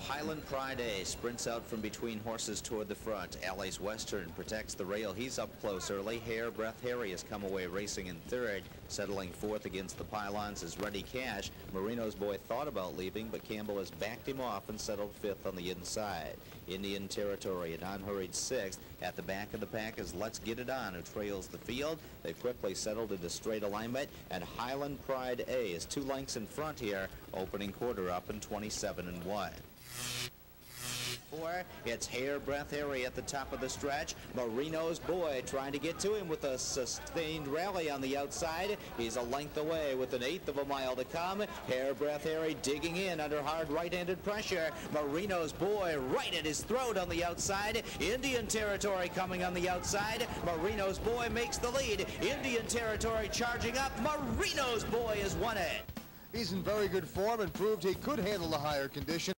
Highland Pride A sprints out from between horses toward the front. Alley's Western protects the rail. He's up close early. Hair Breath Harry has come away racing in third. Settling fourth against the pylons is Ready Cash. Marino's boy thought about leaving, but Campbell has backed him off and settled fifth on the inside. Indian Territory, an unhurried sixth. At the back of the pack is Let's Get It On, who trails the field. They've quickly settled into straight alignment, and Highland Pride A is two lengths in front here, opening quarter up in 27 and 1 four. It's Hair Breath Harry at the top of the stretch. Marino's boy trying to get to him with a sustained rally on the outside. He's a length away with an eighth of a mile to come. Hair Breath Harry digging in under hard right-handed pressure. Marino's boy right at his throat on the outside. Indian Territory coming on the outside. Marino's boy makes the lead. Indian Territory charging up. Marino's boy has won it. He's in very good form and proved he could handle the higher condition.